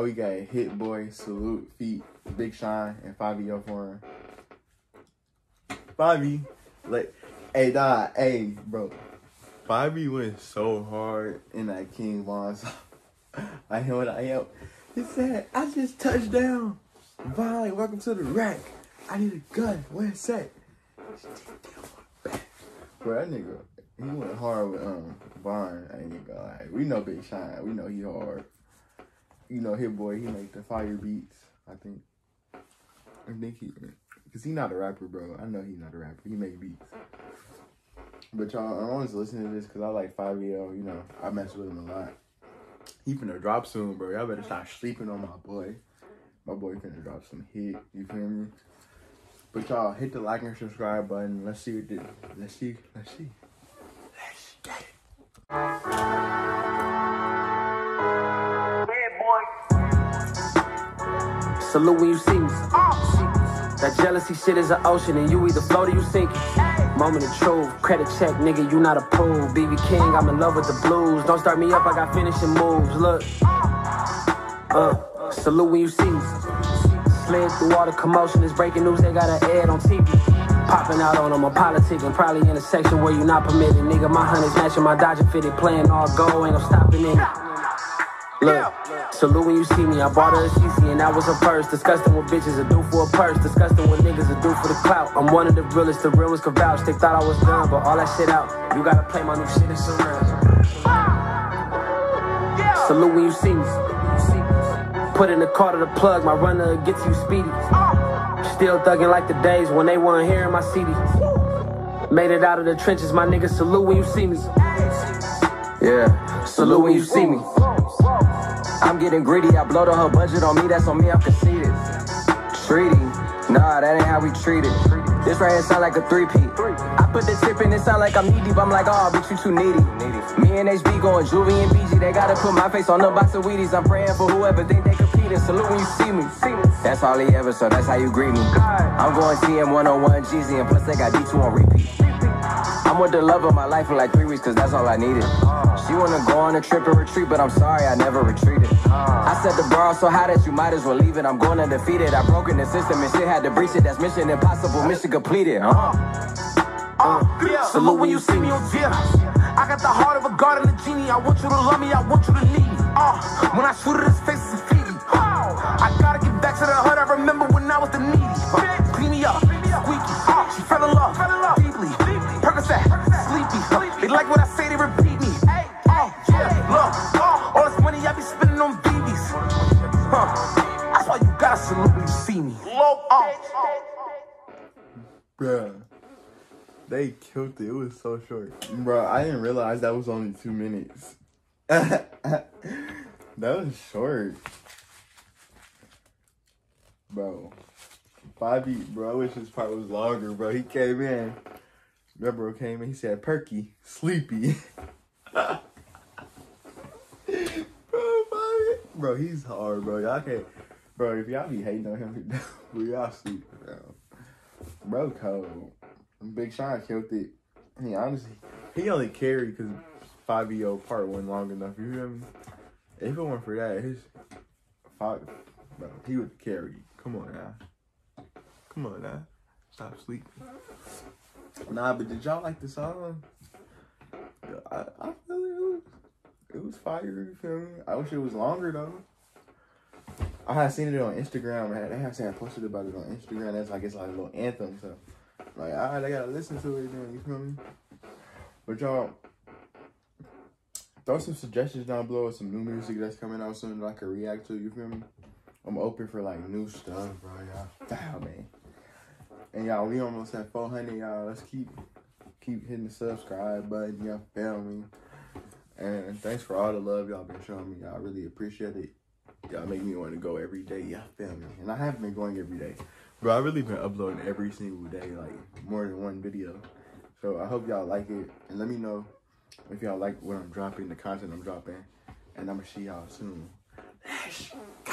Now we got Hit Boy, Salute, Feet, Big Sean, and Fabi up for him. Fivio, like, hey, nah, hey, bro. Fivio went so hard in that King Von song. I hear what I am. He said, I just touched down. Vine, welcome to the rack. I need a gun. Where's that? Bro, that nigga, he went hard with um Von. I ain't gonna lie. We know Big Sean. We know he hard. You know, Hit Boy, he make the fire beats. I think. I think he, cause he not a rapper, bro. I know he not a rapper. He make beats. But y'all, I'm always listening to this because I like Fivio. You know, I mess with him a lot. He finna drop soon, bro. Y'all better stop sleeping on my boy. My boy finna drop some hit. You feel me? But y'all, hit the like and subscribe button. Let's see what the, let's see, let's see. Salute when you see me. That jealousy shit is an ocean, and you either float or you sink. Moment of truth, credit check, nigga, you not approved. BB King, I'm in love with the blues. Don't start me up, I got finishing moves. Look, uh, salute when you see me. Slid through all the commotion, it's breaking news, they got an ad on TV. Popping out on them, I'm politicking, probably in a section where you not permitted. Nigga, my honey's matching my Dodger fitted, playing all go, ain't no stopping in it. Look, salute when you see me. I bought her a CC and that was her purse. Disgusting what bitches are do for a purse. Disgusting what niggas are do for the clout. I'm one of the realest, the realest can vouch. They thought I was done, but all that shit out. You gotta play my new shit in surround. Salute when you see me. Put in the car to the plug, my runner gets you speedy. Still thugging like the days when they weren't hearing my CD. Made it out of the trenches, my niggas. Salute when you see me. Yeah, salute when you see me. I'm getting greedy, I blow the whole budget on me, that's on me, I'm conceited. Treaty, nah, that ain't how we treat it. This right here sound like a three-peat. I put the tip in, it sound like I'm knee deep. I'm like, oh, bitch, you too needy. Me and HB going Juvie and BG, they gotta put my face on the box of Wheaties. I'm praying for whoever think they competing. Salute when you see me. That's all he ever, so that's how you greet me. I'm going TM 101 Jeezy, and plus they got D2 on repeat. I'm with the love of my life for like three weeks, cause that's all I needed. She wanna go on a trip and retreat, but I'm sorry, I never retreated. I said the bar so high that you might as well leave it. I'm going to defeat it. I broke in the system and shit had to breach it. That's mission impossible, mission completed. Uh. Uh, salute when you see me on Twitter. I got the heart of a god and a genie. I want you to love me, I want you to need me. Uh, when I shoot at his face, it's Phoebe. I gotta get back to the hood. I remember salute when you see me. Uh, Bruh. They killed it. It was so short. Bro, I didn't realize that was only two minutes. that was short. Bro. Bobby, bro, I wish this part was longer, bro. He came in. That bro came in, he said, Perky, sleepy. bro, Bobby. Bro, he's hard, bro. Y'all can't. Bro, if y'all be hating on him, we y'all sleep, bro. Bro, cold. Big Sean killed it. He honestly, he only carried because Fivio part one long enough. You hear me? If it weren't for that, his five, bro, he would carry. Come on now. Come on now. Stop sleeping. Nah, but did y'all like the song? I, I feel it was, it was fire. You feel me? I wish it was longer though. I had seen it on Instagram. They have saying posted about it on Instagram. That's like it's like a little anthem. So, like, all right, I gotta listen to it. Then you feel me? But y'all, throw some suggestions down below of some new music that's coming out soon that I can react to. You feel me? I'm open for like new stuff, bro. Y'all, wow, man. And y'all, we almost at 400. Y'all, let's keep keep hitting the subscribe button. Y'all feel me? And thanks for all the love y'all been showing me. I really appreciate it. Y'all make me want to go every day. Y'all feel me? And I haven't been going every day. Bro, I really been uploading every single day, like more than one video. So I hope y'all like it. And let me know if y'all like what I'm dropping, the content I'm dropping. And I'm going to see y'all soon. Let's go.